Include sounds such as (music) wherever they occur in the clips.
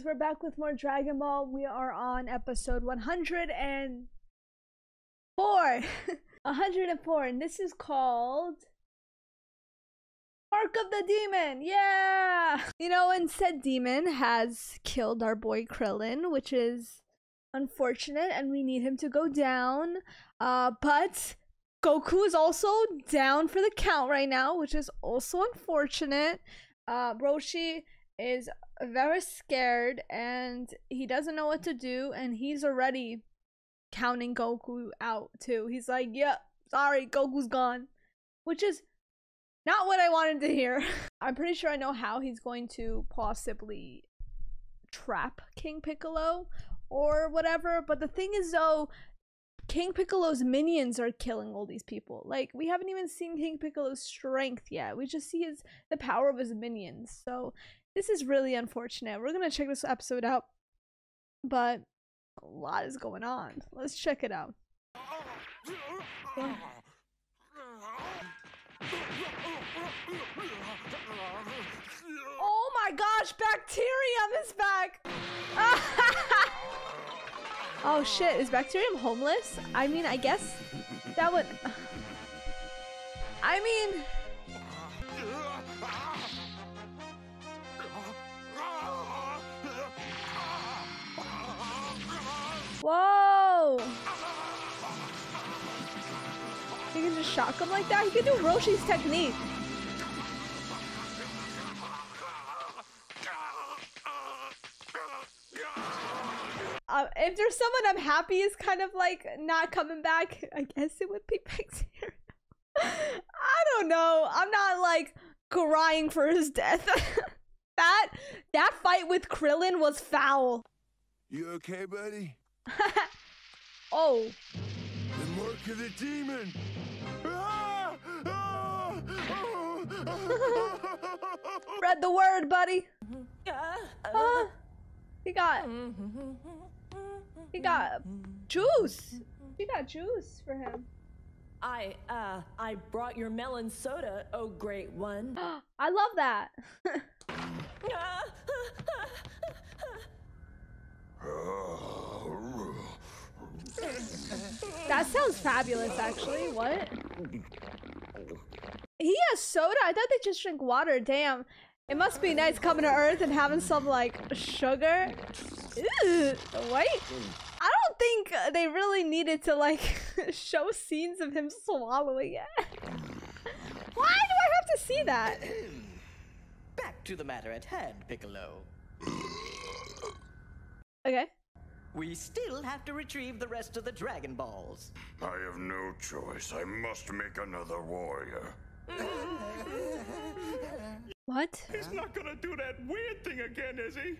We're back with more Dragon Ball. We are on episode 104. (laughs) 104, and this is called Arc of the Demon. Yeah! You know, and said demon has killed our boy Krillin, which is unfortunate, and we need him to go down. Uh, but Goku is also down for the count right now, which is also unfortunate. Uh, Roshi is very scared and he doesn't know what to do, and he's already counting Goku out too. He's like, "Yeah, sorry, Goku's gone," which is not what I wanted to hear. (laughs) I'm pretty sure I know how he's going to possibly trap King Piccolo or whatever. But the thing is, though, King Piccolo's minions are killing all these people. Like we haven't even seen King Piccolo's strength yet. We just see his the power of his minions. So this is really unfortunate. We're gonna check this episode out, but a lot is going on. Let's check it out. Oh my gosh, Bacterium is back! (laughs) oh shit, is Bacterium homeless? I mean, I guess that would... (sighs) I mean... Whoa! He can just shock him like that? He can do Roshi's technique. Uh, if there's someone I'm happy is kind of like not coming back, (laughs) I guess it would be Bacteria. (laughs) I don't know. I'm not like crying for his death. (laughs) that that fight with Krillin was foul. You okay, buddy? (laughs) oh. The mark of the demon. (laughs) Ah! Ah! The word, buddy. Ah, he got he got juice. He got juice for him. I, uh, I brought your melon soda, oh great one. (gasps) I love that. (laughs) that sounds fabulous, actually. What? He has soda? I thought they just drink water. Damn. It must be nice coming to Earth and having some, like, sugar. Ew. Wait. I don't think they really needed to, like, (laughs) show scenes of him swallowing it. Why do I have to see that? Back to the matter at hand, Piccolo. Okay. We still have to retrieve the rest of the Dragon Balls. I have no choice. I must make another warrior. (laughs) What? He's not gonna do that weird thing again, is he?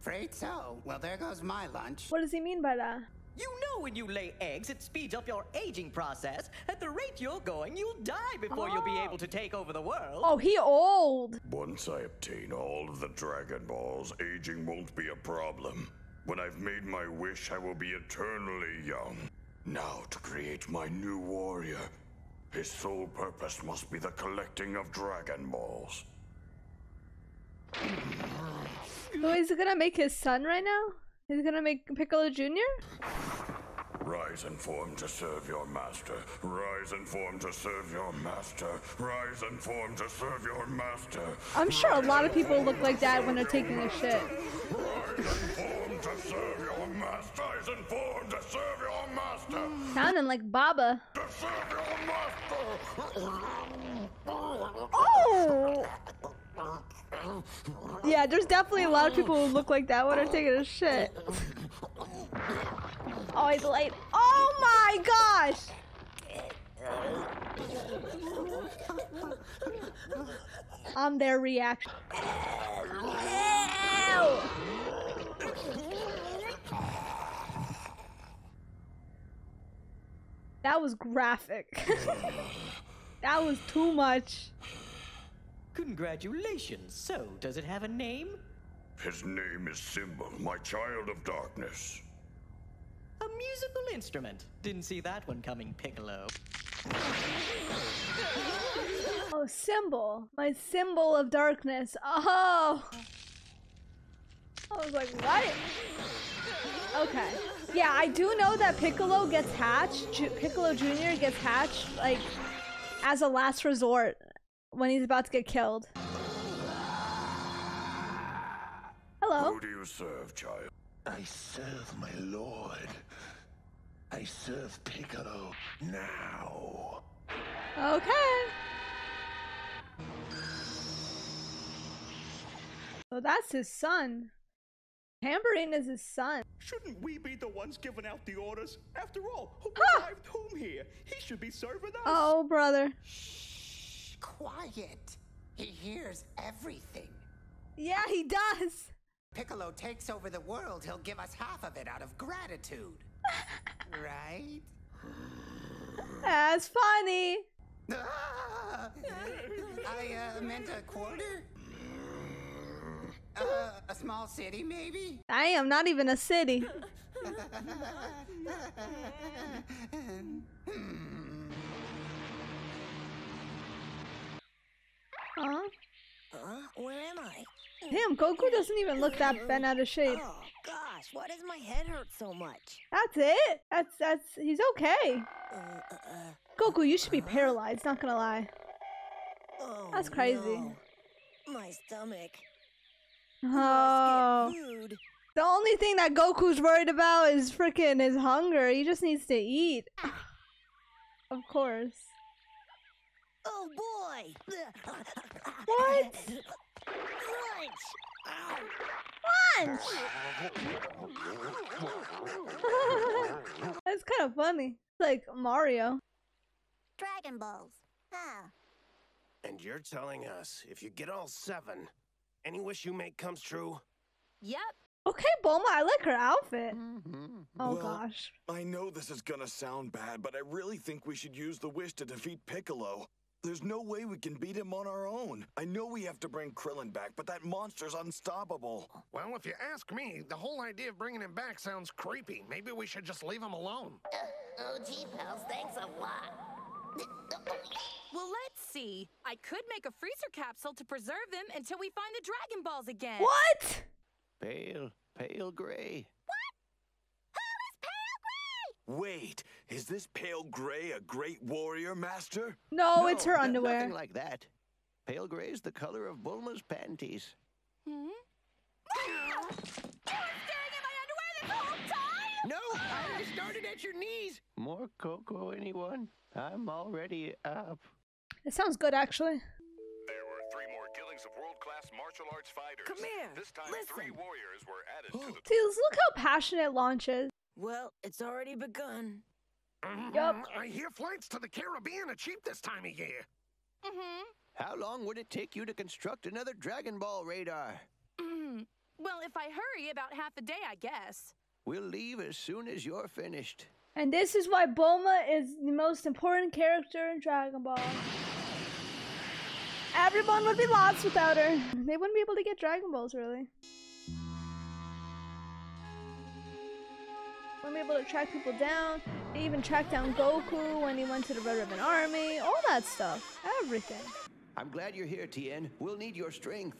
Afraid so. Well, there goes my lunch. What does he mean by that? You know when you lay eggs, it speeds up your aging process. At the rate you're going, you'll die before you'll be oh. able to take over the world. Oh, he old. Once I obtain all of the Dragon Balls, aging won't be a problem. When I've made my wish, I will be eternally young. Now, to create my new warrior, his sole purpose must be the collecting of Dragon Balls. So he's gonna make his son right now? He's gonna make Piccolo Jr.? Rise and form to serve your master. Rise and form to serve your master. Rise and form to serve your master. I'm sure a lot of people look like that when they're taking a shit. Rise and form to serve your master. Rise and form to serve your master. Sounding like Baba. To serve your master. Oh! Yeah, there's definitely a lot of people who look like that when they're taking a shit. Oh, he's late. Oh my gosh! On their reaction. Ew! That was graphic. (laughs) that was too much. Congratulations. So, does it have a name? His name is Cymbal, my child of darkness. A musical instrument. Didn't see that one coming, Piccolo. Oh, symbol. My symbol of darkness. Oh! I was like, what? Okay. Yeah, I do know that Piccolo gets hatched. Ju- Piccolo Jr. gets hatched, like, as a last resort when he's about to get killed. Hello. Who do you serve, child? I serve my lord. I serve Piccolo now. Okay. So that's his son. Tambourine is his son. Shouldn't we be the ones giving out the orders? After all, who Huh. arrived whom here? He should be serving us. Oh, brother. Shh, quiet. He hears everything. Yeah, he does. Piccolo takes over the world, he'll give us half of it out of gratitude. (laughs) right? That's funny. Ah! I uh, meant a quarter? Uh, a small city, maybe? I am not even a city. (laughs) (laughs) Huh? Huh? Where am I? Damn, Goku doesn't even look that bent out of shape. Oh gosh, why does my head hurt so much? That's it. That's that's he's okay. Uh, uh, uh, Goku, you should be paralyzed. Not gonna lie. oh, That's crazy. no. My stomach. Oh, Let's get food. the only thing that Goku's worried about is freaking his hunger. He just needs to eat. Of course. Oh boy! What? Lunch! Ow. Lunch. (laughs) That's kind of funny. It's like Mario. Dragon Balls. Huh. And you're telling us if you get all seven, any wish you make comes true? Yep. Okay, Bulma, I like her outfit. Mm-hmm. Oh Well, gosh. I know this is gonna sound bad, but I really think we should use the wish to defeat Piccolo. There's no way we can beat him on our own. I know we have to bring Krillin back, but that monster's unstoppable. Well, if you ask me, the whole idea of bringing him back sounds creepy. Maybe we should just leave him alone. (laughs) Oh gee, pals, thanks a lot. (laughs) Well, let's see. I could make a freezer capsule to preserve them until we find the Dragon Balls again. What? Pale, pale gray. Wait, is this Pale Gray a great warrior, Master? No, it's her underwear. Nothing like that. Pale gray's the color of Bulma's panties. Hmm? You were staring at my underwear this whole time? No, I started at your knees. More cocoa, anyone? I'm already up. It sounds good, actually. There were three more killings of world-class martial arts fighters. Come here, This time, listen. three warriors were added to (gasps) the See, look how passionate Launch is. Well, it's already begun. Yup. Mm-hmm. I hear flights to the Caribbean are cheap this time of year. Mm-hmm. How long would it take you to construct another Dragon Ball radar? Mm. Well, if I hurry, about half a day, I guess. We'll leave as soon as you're finished. And this is why Bulma is the most important character in Dragon Ball. Everyone would be lost without her. They wouldn't be able to get Dragon Balls, really. Wouldn't be able to track people down. They even tracked down Goku when he went to the Red Ribbon Army. All that stuff. Everything. I'm glad you're here, Tien. We'll need your strength.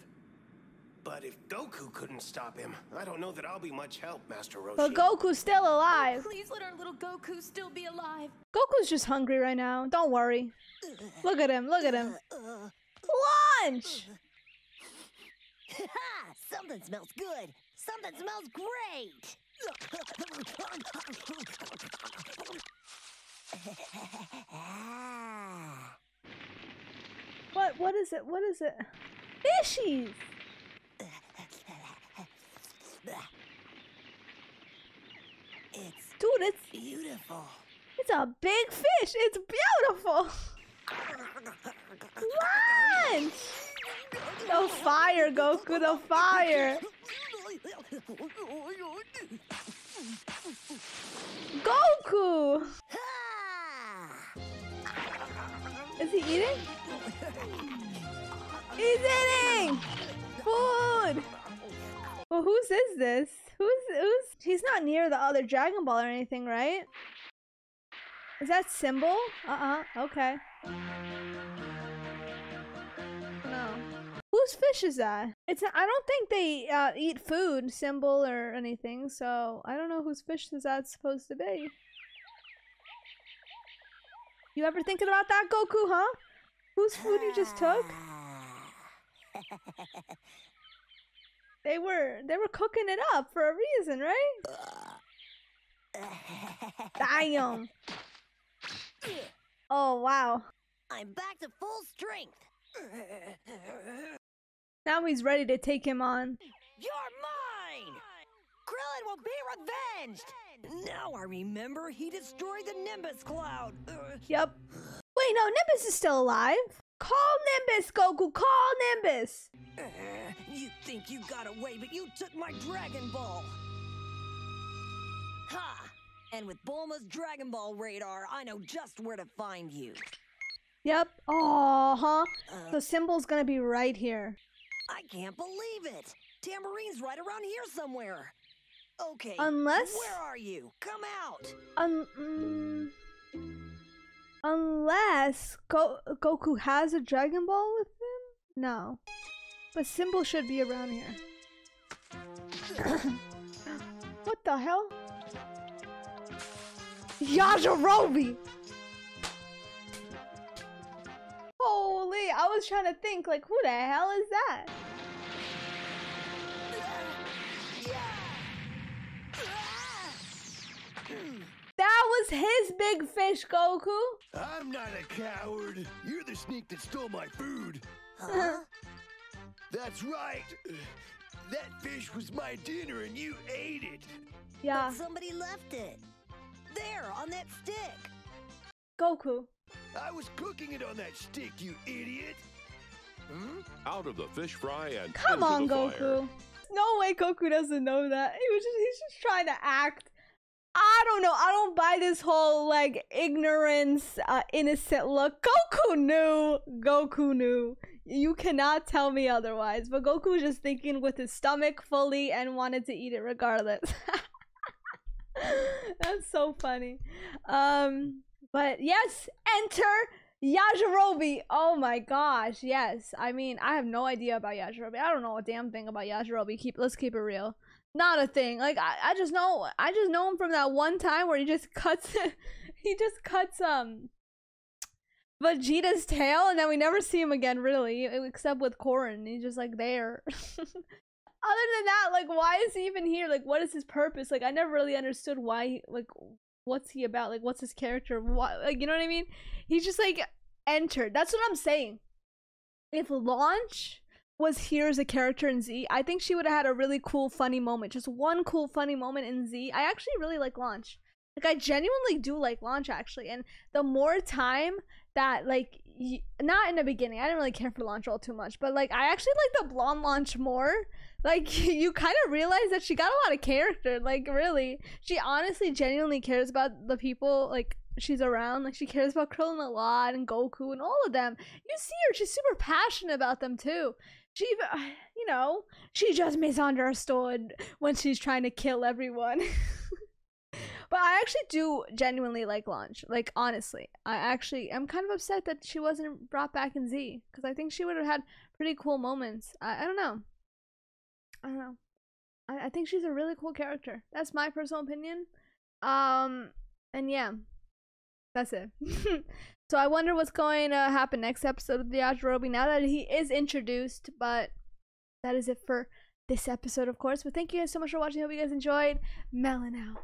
But if Goku couldn't stop him, I don't know that I'll be much help, Master Roshi. But Goku's still alive. Oh, please let our little Goku still be alive. Goku's just hungry right now. Don't worry. Look at him. Look at him. Lunch! (laughs) ha! Something smells good. Something smells great. What? What is it? What is it? Fishies! It's Dude, it's beautiful. it's a big fish. It's beautiful. Lunch! The fire, Goku, the fire. Goku! Is he eating? He's eating! Food! Well, whose is this? Who's who's? He's not near the other Dragon Ball or anything, right? Is that Cymbal? Uh uh. Okay. Whose fish is that? It's I don't think they uh, eat food Cymbal or anything, so I don't know whose fish is that supposed to be. You ever thinking about that, Goku? Huh? Whose food you just took? (laughs) They were they were cooking it up for a reason, right? Damn. (laughs) Oh wow. I'm back to full strength. (laughs) Now he's ready to take him on. You're mine! Krillin will be revenged! Now I remember he destroyed the Nimbus Cloud. Yep. Wait, no, Nimbus is still alive. Call Nimbus, Goku. Call Nimbus. you think you got away, but you took my Dragon Ball. Ha! And with Bulma's Dragon Ball radar, I know just where to find you. Yep. Oh, huh. Uh. The Cymbal's gonna be right here. I can't believe it! Tambourine's right around here somewhere. Okay. Unless- Where are you? Come out! Un- mm, unless Go- Goku has a Dragon Ball with him? No. But Cymbal should be around here. (coughs) what the hell? Yajirobe! Holy, I was trying to think, like, who the hell is that? That was his big fish, Goku! I'm not a coward. You're the sneak that stole my food. Huh? (laughs) That's right. That fish was my dinner and you ate it. Yeah, But somebody left it. There, on that stick. Goku. I was cooking it on that stick, you idiot. Hmm? Out of the fish fry and Come into on, the Goku. fire. No way Goku doesn't know that. He was just he's just trying to act. I don't know. I don't buy this whole like ignorance, uh, innocent look. Goku knew. Goku knew. You cannot tell me otherwise. But Goku was just thinking with his stomach fully and wanted to eat it regardless. (laughs) That's so funny. Um, but yes, enter Yajirobe. Oh my gosh, yes. I mean, I have no idea about Yajirobe. I don't know a damn thing about Yajirobe. Keep let's keep it real. Not a thing. Like I, I just know I just know him from that one time where he just (laughs) cuts he just cuts um Vegeta's tail and then we never see him again really, except with Korin. He's just like there. (laughs) Other than that, like why is he even here? Like what is his purpose? Like I never really understood why he, like what's he about? Like what's his character? Why like you know what I mean? He's just like entered. That's what I'm saying. If Launch was here as a character in Z, I think she would have had a really cool funny moment. Just one cool funny moment in Z. I actually really like Launch. Like I genuinely do like Launch actually. And the more time that like not in the beginning, I didn't really care for Launch all too much, but like I actually like the blonde Launch more. (laughs) Like (laughs) you kind of realize that she got a lot of character. Like really, she honestly genuinely cares about the people like she's around. Like she cares about Krillin a lot and Goku and all of them. You see her; she's super passionate about them too. She, (sighs) you know, she just misunderstood when she's trying to kill everyone. (laughs) but I actually do genuinely like Launch. Like honestly, I actually I'm kind of upset that she wasn't brought back in Z because I think she would have had pretty cool moments. I, I don't know. I don't know. I, I think she's a really cool character. That's my personal opinion. Um, and yeah, that's it. (laughs) so I wonder what's going to happen next episode of the Yajirobe now that he is introduced. But that is it for this episode, of course. But thank you guys so much for watching. Hope you guys enjoyed. Melon out.